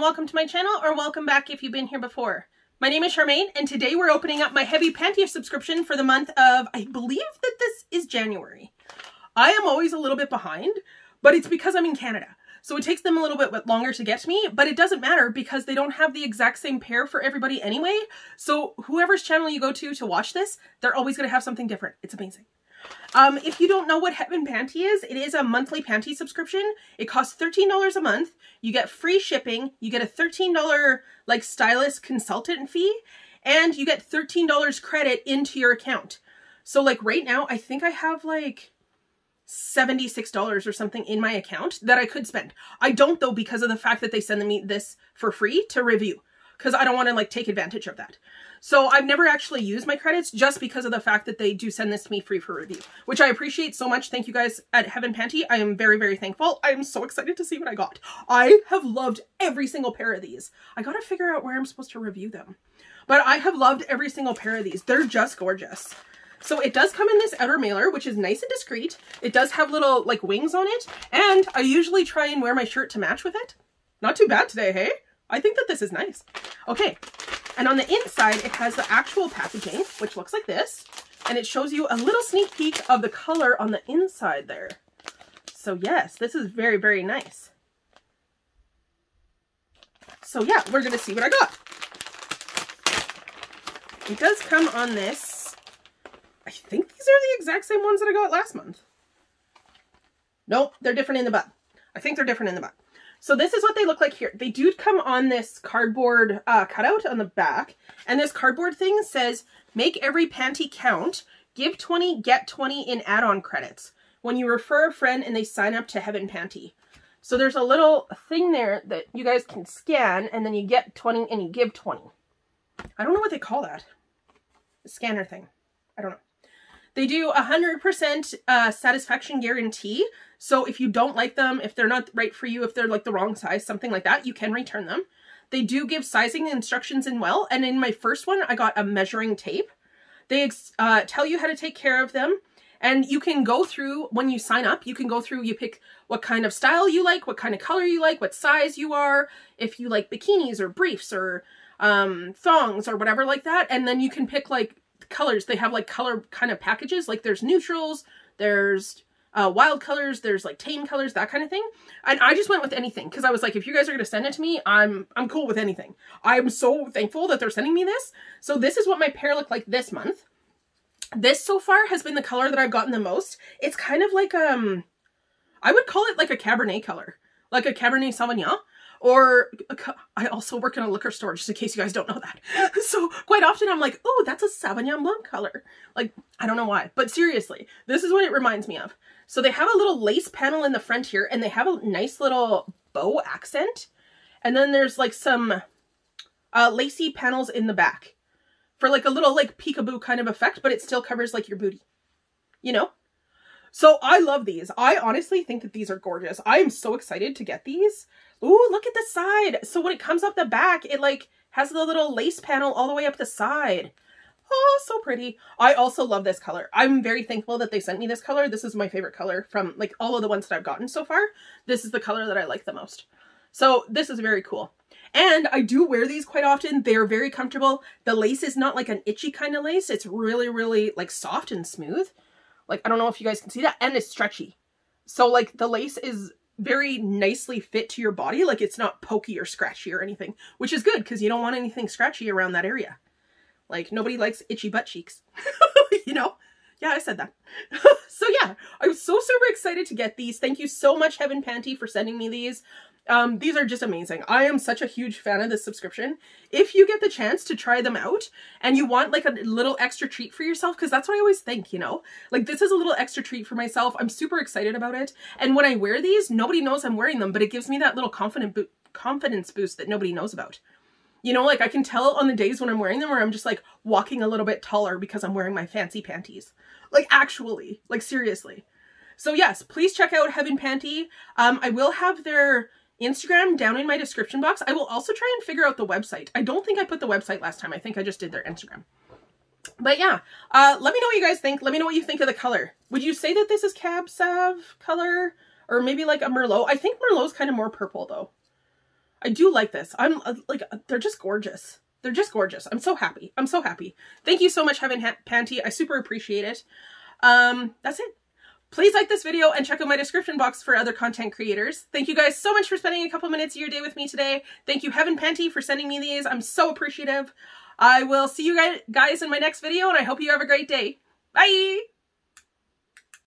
welcome to my channel, or welcome back if you've been here before. My name is Sharmaine, and today we're opening up my Heaven Panty subscription for the month of, I believe that this is January. I am always a little bit behind, but it's because I'm in Canada. So it takes them a little bit longer to get to me, but it doesn't matter because they don't have the exact same pair for everybody anyway. So whoever's channel you go to to watch this, they're always going to have something different. It's amazing. Um, if you don't know what Heaven Panty is, it is a monthly panty subscription. It costs $13 a month. You get free shipping. You get a $13 like stylist consultant fee and you get $13 credit into your account. So like right now, I think I have like $76 or something in my account that I could spend. I don't though because of the fact that they send me this for free to review because I don't want to like take advantage of that. So I've never actually used my credits just because of the fact that they do send this to me free for review, which I appreciate so much. Thank you guys at Heaven Panty. I am very, very thankful. I am so excited to see what I got. I have loved every single pair of these. I got to figure out where I'm supposed to review them. But I have loved every single pair of these. They're just gorgeous. So it does come in this outer mailer, which is nice and discreet. It does have little like wings on it. And I usually try and wear my shirt to match with it. Not too bad today, hey? I think that this is nice. Okay, and on the inside, it has the actual packaging, which looks like this. And it shows you a little sneak peek of the color on the inside there. So yes, this is very, very nice. So yeah, we're going to see what I got. It does come on this. I think these are the exact same ones that I got last month. Nope, they're different in the butt. I think they're different in the butt. So this is what they look like here. They do come on this cardboard uh, cutout on the back. And this cardboard thing says, make every panty count. Give 20, get 20 in add-on credits. When you refer a friend and they sign up to Heaven Panty. So there's a little thing there that you guys can scan and then you get 20 and you give 20. I don't know what they call that. The scanner thing. I don't know. They do a 100% uh, satisfaction guarantee. So if you don't like them, if they're not right for you, if they're like the wrong size, something like that, you can return them. They do give sizing instructions in well. And in my first one, I got a measuring tape. They uh, tell you how to take care of them. And you can go through, when you sign up, you can go through, you pick what kind of style you like, what kind of color you like, what size you are, if you like bikinis or briefs or um, thongs or whatever like that. And then you can pick like colors. They have like color kind of packages. Like there's neutrals, there's uh, wild colors, there's like tame colors, that kind of thing. And I just went with anything because I was like, if you guys are going to send it to me, I'm I'm cool with anything. I'm so thankful that they're sending me this. So this is what my pair looked like this month. This so far has been the color that I've gotten the most. It's kind of like, um, I would call it like a Cabernet color, like a Cabernet Sauvignon or I also work in a liquor store, just in case you guys don't know that. so quite often I'm like, oh, that's a Sauvignon Blanc color. Like, I don't know why, but seriously, this is what it reminds me of. So they have a little lace panel in the front here and they have a nice little bow accent. And then there's like some uh, lacy panels in the back for like a little like peekaboo kind of effect, but it still covers like your booty, you know? So I love these. I honestly think that these are gorgeous. I am so excited to get these. Ooh, look at the side. So when it comes up the back, it like has the little lace panel all the way up the side. Oh, so pretty. I also love this color. I'm very thankful that they sent me this color. This is my favorite color from like all of the ones that I've gotten so far. This is the color that I like the most. So this is very cool. And I do wear these quite often. They're very comfortable. The lace is not like an itchy kind of lace. It's really, really like soft and smooth. Like, I don't know if you guys can see that. And it's stretchy. So like the lace is very nicely fit to your body. Like it's not pokey or scratchy or anything, which is good because you don't want anything scratchy around that area. Like nobody likes itchy butt cheeks, you know? Yeah, I said that. so yeah, I'm so super excited to get these. Thank you so much, Heaven Panty, for sending me these. Um, these are just amazing. I am such a huge fan of this subscription. If you get the chance to try them out and you want like a little extra treat for yourself, because that's what I always think, you know? Like this is a little extra treat for myself. I'm super excited about it. And when I wear these, nobody knows I'm wearing them, but it gives me that little confident bo confidence boost that nobody knows about. You know, like I can tell on the days when I'm wearing them where I'm just like walking a little bit taller because I'm wearing my fancy panties. Like actually, like seriously. So yes, please check out Heaven Panty. Um, I will have their Instagram down in my description box. I will also try and figure out the website. I don't think I put the website last time. I think I just did their Instagram. But yeah, uh, let me know what you guys think. Let me know what you think of the color. Would you say that this is Cab Sav color? Or maybe like a Merlot? I think Merlot's kind of more purple though. I do like this. I'm uh, like, they're just gorgeous. They're just gorgeous. I'm so happy. I'm so happy. Thank you so much, Heaven Panty. I super appreciate it. Um, that's it. Please like this video and check out my description box for other content creators. Thank you guys so much for spending a couple minutes of your day with me today. Thank you, Heaven Panty, for sending me these. I'm so appreciative. I will see you guys in my next video, and I hope you have a great day. Bye!